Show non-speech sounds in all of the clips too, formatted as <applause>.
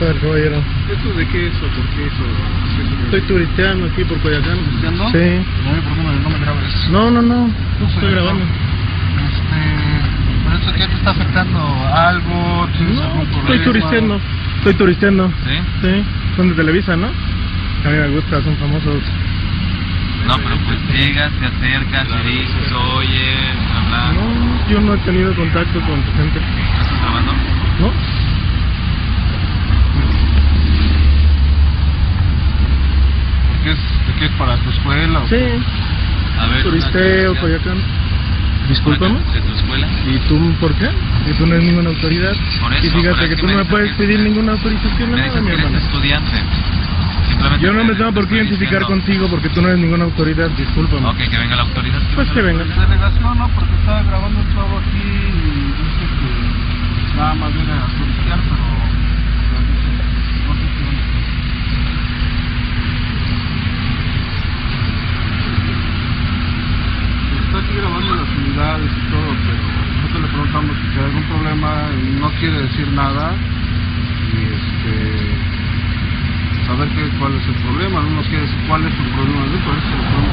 ¿Qué tal, caballero? ¿Esto de qué es o por qué eso? Estoy turisteando aquí por Coyacán. ¿Turisteando? Sí. No, ¿por qué no, no me? No, no, no. Estoy grabando. Este... ¿Pero esto qué te está afectando? ¿Algo? ¿Tienes No, algún problema? estoy turisteando. Estoy turisteando. ¿Sí? Sí. Son de Televisa, ¿no? A mí me gusta, son famosos. No, pero pues llegas, te acercas, te dices, oye, bla, bla. No, yo no he tenido contacto con tu gente. ¿No estás grabando? ¿No? ¿Por qué es, ¿De qué es para tu escuela? o Sí. A ver. Turisteo, una- Coyacán. Discúlpame. ¿De tu escuela? ¿Y tú por qué? Y tú no eres ninguna autoridad. Por eso, y fíjate que que tú no me puedes que- pedir ninguna autorización nada, mi que hermano. estudiante. Simplemente Yo no me te- tengo por qué identificar diciendo. contigo porque tú no eres ninguna autoridad, discúlpame. Ok, que venga la autoridad. Pues que venga. Delegación, no, porque estaba grabando un chavo aquí y dice que nada más viene a pero... pero dice, no sé si dónde está. Está aquí grabando las unidades y todo, pero preguntamos si hay algún problema, no quiere decir nada y este saber qué, cuál es el problema, no nos quiere decir cuál es su problema, ¿no? por eso lo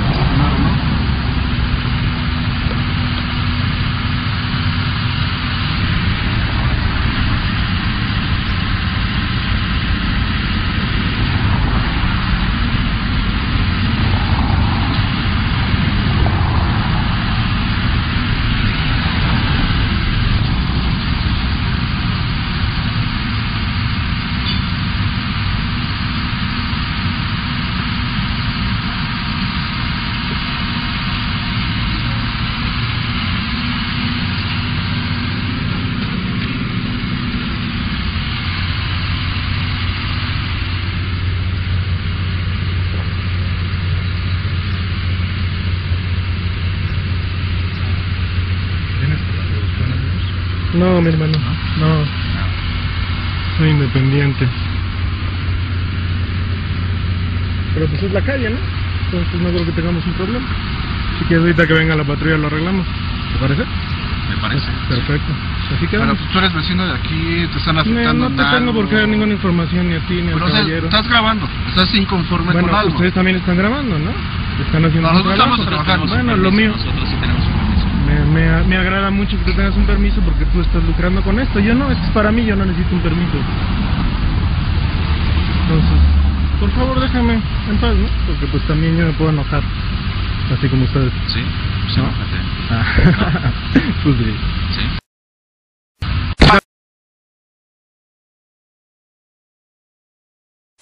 No, mi hermano. No. Soy independiente. Pero pues es la calle, ¿no? Entonces no creo que tengamos un problema. Si quieres ahorita que venga la patrulla lo arreglamos. ¿Te parece? Me parece. Perfecto. Así Pero quedamos. pues tú eres vecino de aquí, te están No, afectando no te tengo por qué dar ninguna información ni a ti ni al Pero sea, caballero. estás grabando, estás inconforme Bueno, con algo. ustedes también están grabando, ¿no? Están haciendo Nosotros estamos trabajando. Bueno, lo mío. Nosotros sí tenemos un permiso. Me, agrada mucho que tú tengas un permiso porque tú estás lucrando con esto. Yo no, esto es para mí, yo no necesito un permiso. Entonces, por favor déjame en paz, ¿no? Porque pues también yo me puedo enojar, así como ustedes. Sí, sí, ¿No? fíjate. <laughs> Ah, pues sí. Sí.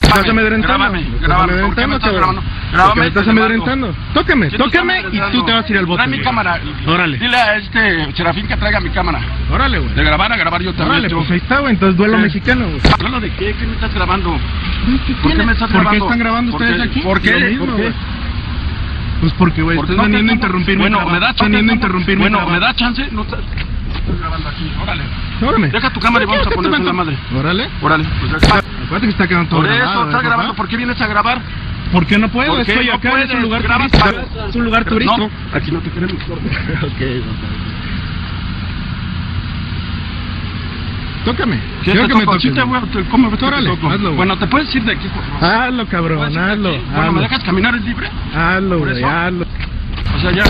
Estás amedrentando. Grábame, grábame, ¿por qué me amedrentando, cabrón. grabando? Grábame, me estás amedrentando. Tóqueme, ¿Quién te está tóqueme y tú te vas a ir al bote. Trae mi cámara. Órale. Dile a este Serafín que traiga mi cámara. Órale, güey. De grabar a grabar yo también. Órale, pues ahí está, güey. Entonces duelo mexicano, güey. ¿Duelo de qué? ¿Qué me estás grabando? ¿Qué ¿Por qué me estás ¿Por qué grabando? están grabando ¿Por ustedes aquí? ¿Por qué? Pues porque, güey, estás no veniendo a interrumpir Bueno, me da chance. interrumpir Bueno, me da chance. No grabando aquí. Órale. Órale. Deja tu cámara y vamos a ¿Qué? la madre. Órale. Órale. Pues. Acuérdate que está quedando todo Por eso grabado, estás ¿eh, grabando. ¿Por qué vienes a grabar? ¿Por qué no puedo? ¿Por qué Estoy no acá, es puedes? un lugar Grabas turístico. Es un lugar turístico. No, aquí no te queremos. <laughs> ok, Tócame. ¿Qué Quiero te que me toques. te voy a- te- ¿Cómo te Órale, toco? hazlo, güey. Bueno, ¿te puedes ir de aquí, por favor? Hazlo, cabrón, ¿Puedes ir de hazlo. aquí? Bueno, ¿me hazlo. dejas caminar es libre? Hazlo, güey, hazlo. O sea, ya...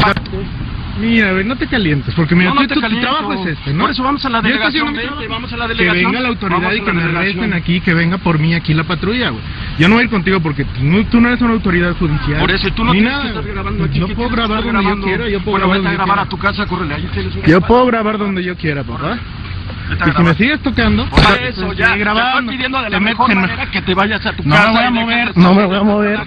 Mira, güey, no te calientes, porque mira, No, no tú- tu- trabajo es este, ¿no? Por eso vamos a la Yo delegación, vente, trabajo. vamos a la Que delegación. venga la autoridad Vamos y que me arresten aquí, que venga por mí aquí la patrulla, güey. Yo no voy a ir contigo porque tú no, tú no eres una autoridad judicial. Por eso, tú no ni tienes nada. que estar grabando aquí. Yo ¿qué puedo que grabar donde yo grabando? quiera, yo puedo Bueno, grabar vete a grabar a tu casa, córrele, ahí tienes un Yo puedo grabar donde yo quiera, papá. Y si me sigues tocando, Por pues, eso, pues, ya, sigue te grabando. estoy pidiendo de la mejor manera que te vayas a tu No me casa. voy a mover, no me voy a mover.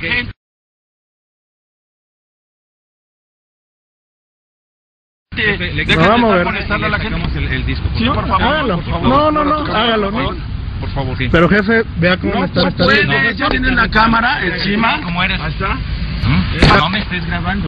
De vamos a ver. molestando a la gente. el, el disco, Sí, por favor, hágalo. por favor. No, no, no, hágalo, por ¿no? favor. Por favor, sí. Pero jefe, vea cómo No, está no ya tienes la cámara encima. ¿Cómo eres? Ahí está. ¿Mm? No me estés grabando.